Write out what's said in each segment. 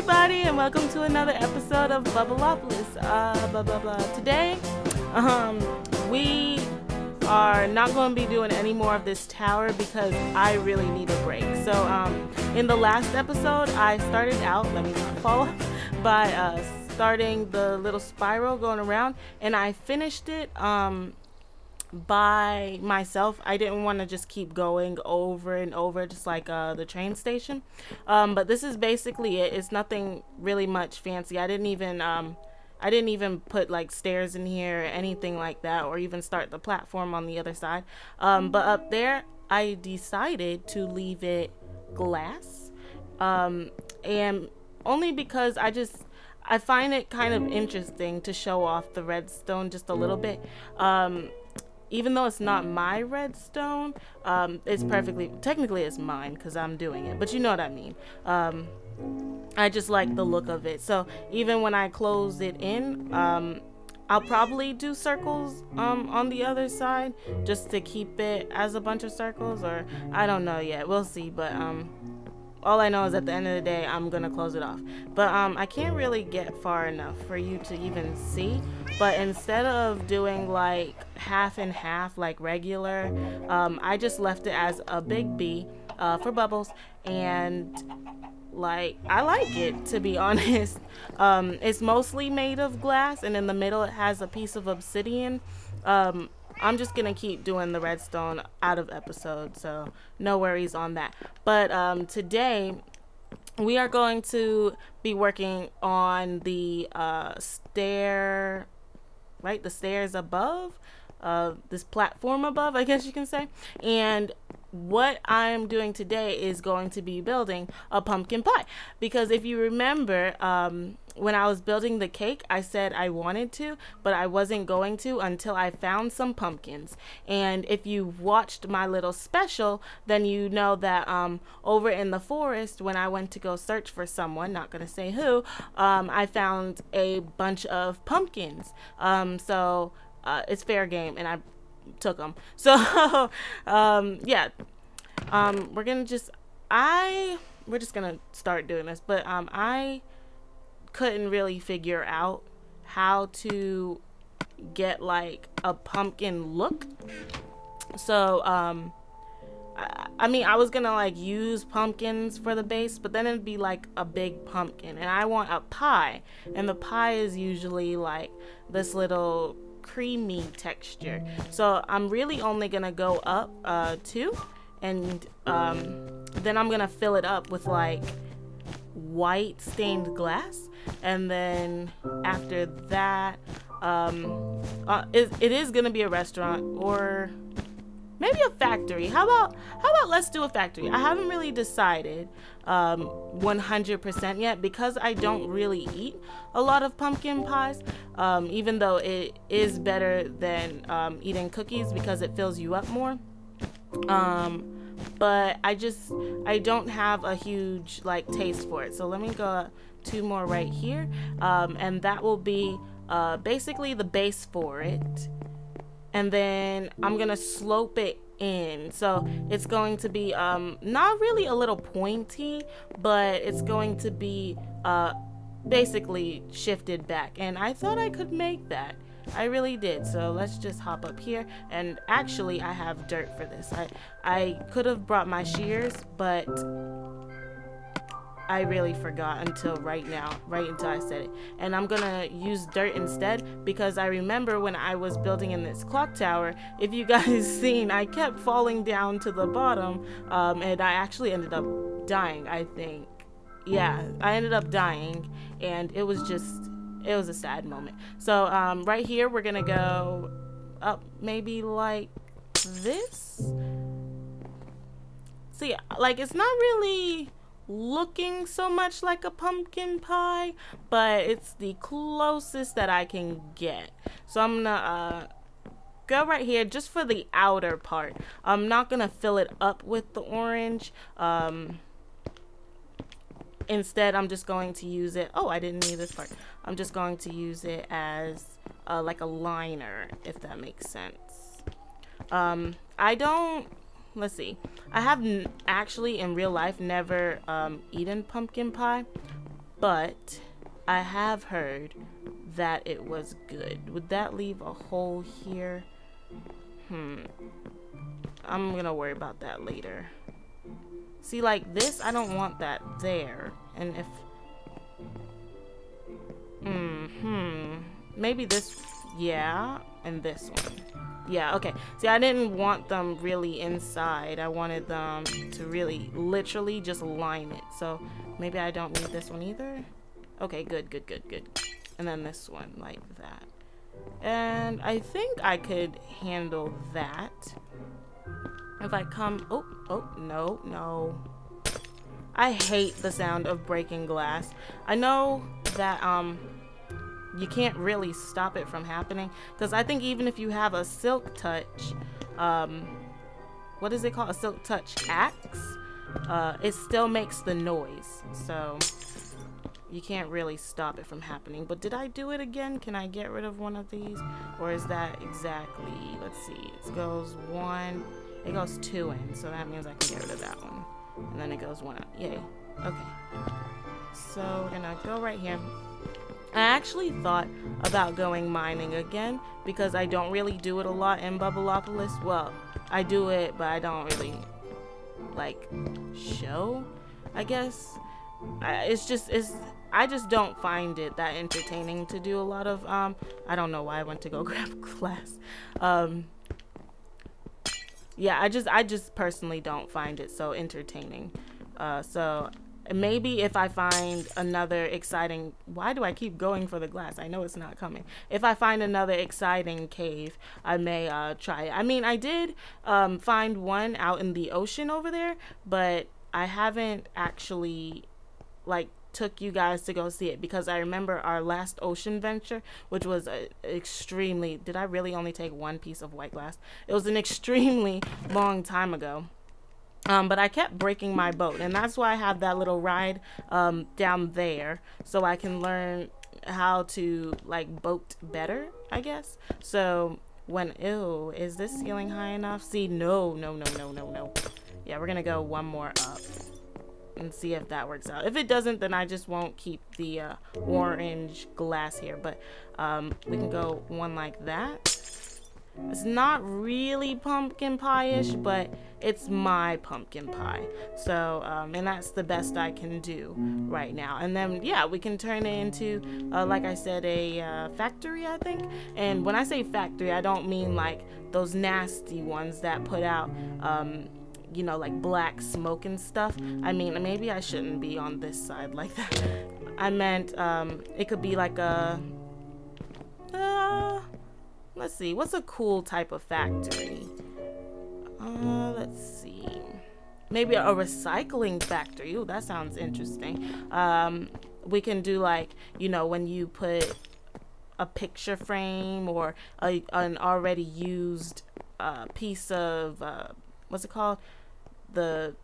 everybody, and welcome to another episode of Bubbleopolis. Uh, blah blah blah. Today, um, we are not going to be doing any more of this tower because I really need a break. So, um, in the last episode, I started out. Let me not fall by uh, starting the little spiral going around, and I finished it. Um, by myself. I didn't want to just keep going over and over, just like uh, the train station. Um, but this is basically it. It's nothing really much fancy. I didn't even um, I didn't even put like stairs in here or anything like that, or even start the platform on the other side. Um, but up there, I decided to leave it glass, um, and only because I just I find it kind of interesting to show off the redstone just a little bit. Um, even though it's not my redstone, um, it's perfectly, technically it's mine because I'm doing it, but you know what I mean. Um, I just like the look of it. So even when I close it in, um, I'll probably do circles um, on the other side just to keep it as a bunch of circles or I don't know yet. We'll see, but um, all I know is at the end of the day, I'm gonna close it off. But um, I can't really get far enough for you to even see. But instead of doing like half and half like regular, um, I just left it as a big B uh, for bubbles. And like, I like it to be honest. Um, it's mostly made of glass and in the middle it has a piece of obsidian. Um, I'm just gonna keep doing the redstone out of episode, so no worries on that. But um, today we are going to be working on the uh, stair, right? The stairs above, uh, this platform above, I guess you can say. And what I'm doing today is going to be building a pumpkin pie because if you remember um, when I was building the cake I said I wanted to but I wasn't going to until I found some pumpkins. And if you watched my little special then you know that um, over in the forest when I went to go search for someone not gonna say who um, I found a bunch of pumpkins. Um, so uh, it's fair game and I took them. So, um, yeah, um, we're gonna just, I, we're just gonna start doing this, but, um, I couldn't really figure out how to get like a pumpkin look. So, um, I, I mean, I was gonna like use pumpkins for the base, but then it'd be like a big pumpkin, and I want a pie, and the pie is usually like this little creamy texture. So I'm really only gonna go up uh, two and um, then I'm gonna fill it up with like white stained glass. And then after that um, uh, it, it is gonna be a restaurant or maybe a factory. How about how about let's do a factory? I haven't really decided um, 100% yet because i don't really eat a lot of pumpkin pies um, even though it is better than um, eating cookies because it fills you up more. Um, but i just i don't have a huge like taste for it. So let me go two more right here. Um, and that will be uh, basically the base for it. And then I'm gonna slope it in. So it's going to be um not really a little pointy but it's going to be uh basically shifted back. And I thought I could make that I really did so let's just hop up here and actually I have dirt for this I I could have brought my shears but I really forgot until right now, right until I said it. And I'm gonna use dirt instead because I remember when I was building in this clock tower, if you guys seen, I kept falling down to the bottom um, and I actually ended up dying, I think. Yeah, I ended up dying and it was just, it was a sad moment. So um, right here, we're gonna go up maybe like this. See, like it's not really looking so much like a pumpkin pie, but it's the closest that I can get. So I'm gonna uh, go right here just for the outer part. I'm not gonna fill it up with the orange. Um, instead, I'm just going to use it. Oh, I didn't need this part. I'm just going to use it as uh, like a liner, if that makes sense. Um, I don't let's see. I have actually in real life never um, eaten pumpkin pie, but I have heard that it was good. Would that leave a hole here? Hmm. I'm gonna worry about that later. See, like this, I don't want that there. And if... Mm hmm. Maybe this... Yeah. And this one. Yeah, okay. See, I didn't want them really inside. I wanted them to really, literally just line it. So maybe I don't need this one either. Okay, good, good, good, good. And then this one like that. And I think I could handle that. If I come, oh, oh, no, no. I hate the sound of breaking glass. I know that, um, you can't really stop it from happening because I think even if you have a silk touch, um, what is it called? A silk touch axe, uh, it still makes the noise. So you can't really stop it from happening. But did I do it again? Can I get rid of one of these? Or is that exactly, let's see, it goes one, it goes two in. So that means I can get rid of that one. And then it goes one out. Yay. Okay. So we're gonna go right here. I actually thought about going mining again because I don't really do it a lot in Bubbleopolis. Well, I do it, but I don't really like show, I guess. I, it's just it's I just don't find it that entertaining to do a lot of um I don't know why I went to go grab class. Um yeah, I just I just personally don't find it so entertaining. Uh so maybe if I find another exciting why do I keep going for the glass? I know it's not coming. If I find another exciting cave, I may uh, try it. I mean, I did um, find one out in the ocean over there, but I haven't actually like took you guys to go see it because I remember our last ocean venture, which was a, extremely. Did I really only take one piece of white glass? It was an extremely long time ago. Um, but I kept breaking my boat, and that's why I have that little ride um, down there, so I can learn how to like boat better, I guess. So when ew, is this ceiling high enough? See, no, no, no, no, no, no. Yeah, we're gonna go one more up and see if that works out. If it doesn't, then I just won't keep the uh, orange glass here. But um, we can go one like that. It's not really pumpkin pie-ish, but it's my pumpkin pie. So, um, and that's the best I can do right now. And then, yeah, we can turn it into, uh, like I said, a uh, factory, I think. And when I say factory, I don't mean like those nasty ones that put out, um, you know, like black smoke and stuff. I mean, maybe I shouldn't be on this side like that. I meant um, it could be like a. Uh, let's see, what's a cool type of factory? Uh, let's see. Maybe a recycling factory. Ooh, that sounds interesting. Um, we can do like, you know, when you put a picture frame or a, an already used uh, piece of, uh, what's it called? The,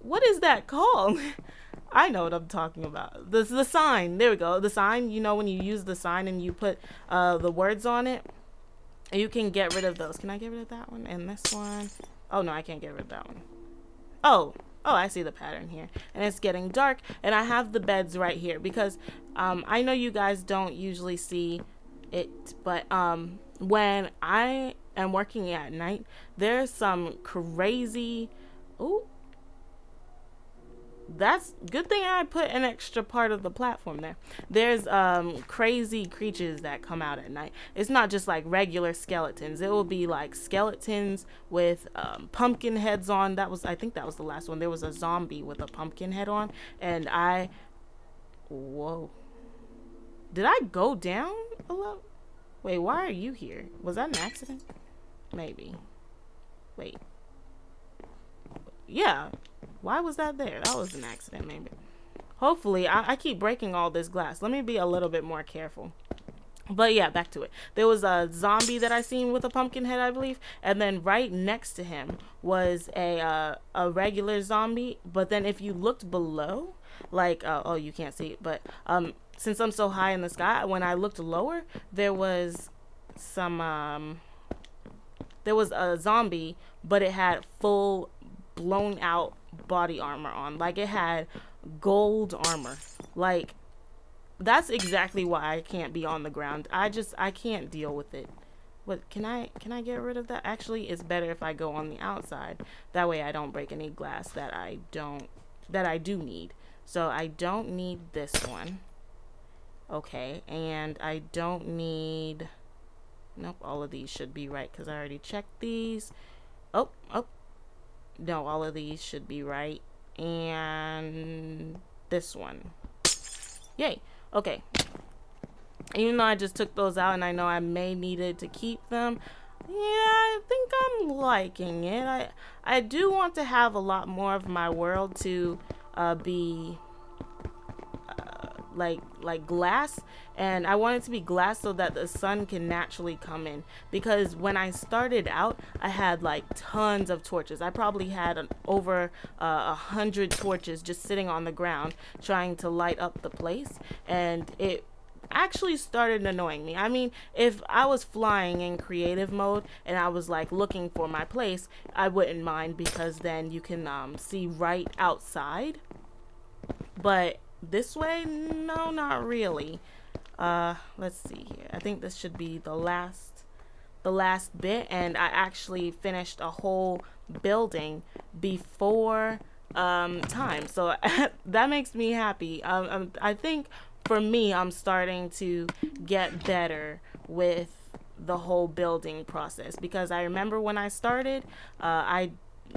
what is that called? I know what I'm talking about. The, the sign. There we go. The sign, you know, when you use the sign and you put uh, the words on it you can get rid of those. Can I get rid of that one and this one? Oh, no, I can't get rid of that one. Oh, oh, I see the pattern here. And it's getting dark. And I have the beds right here because um, I know you guys don't usually see it. But um, when I am working at night, there's some crazy... Oh, that's good thing I put an extra part of the platform there. There's um crazy creatures that come out at night. It's not just like regular skeletons. It will be like skeletons with um, pumpkin heads on. That was I think that was the last one. There was a zombie with a pumpkin head on and I whoa. Did I go down a lot? Wait, why are you here? Was that an accident? Maybe. Wait. Yeah, why was that there? That was an accident, maybe. Hopefully, I, I keep breaking all this glass. Let me be a little bit more careful. But yeah, back to it. There was a zombie that I seen with a pumpkin head, I believe, and then right next to him was a uh, a regular zombie. But then if you looked below, like uh, oh you can't see it, but um since I'm so high in the sky, when I looked lower, there was some um there was a zombie, but it had full blown out body armor on. Like it had gold armor. Like that's exactly why I can't be on the ground. I just I can't deal with it. What can I can I get rid of that? Actually, it's better if I go on the outside. That way I don't break any glass that I don't that I do need. So I don't need this one. Okay, and I don't need Nope, all of these should be right because I already checked these. Oh, oh. No, all of these should be right. And this one. Yay. Okay. Even though I just took those out and I know I may need it to keep them, yeah, I think I'm liking it. I I do want to have a lot more of my world to uh, be like like glass and I want it to be glass so that the sun can naturally come in because when I started out I had like tons of torches I probably had an, over uh, a uh, hundred torches just sitting on the ground trying to light up the place and it actually started annoying me. I mean, if I was flying in creative mode and I was like looking for my place, I wouldn't mind because then you can um, see right outside. But this way? No, not really. Uh, let's see here. I think this should be the last, the last bit, and I actually finished a whole building before um, time. So that makes me happy. Um, um, I think for me, I'm starting to get better with the whole building process because I remember when I started, uh, I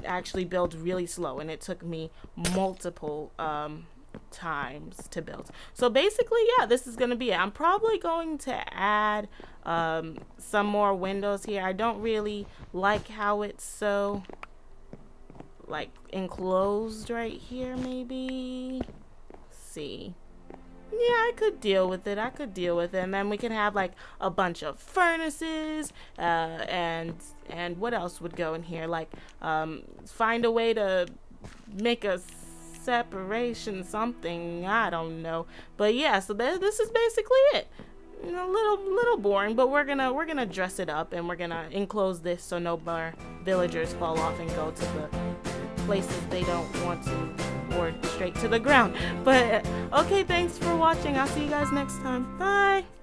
actually built really slow and it took me multiple um, times to build. So basically, yeah, this is going to be it. I'm probably going to add um, some more windows here. I don't really like how it's so like enclosed right here maybe. Let's see. Yeah, I could deal with it. I could deal with it. And then we can have like a bunch of furnaces uh, and and what else would go in here? Like um, find a way to make a separation something i don't know. But yeah so th this is basically it. A little little boring but we're gonna we're gonna dress it up and we're gonna enclose this so no more villagers fall off and go to the places they don't want to or straight to the ground. But okay thanks for watching. I'll see you guys next time. Bye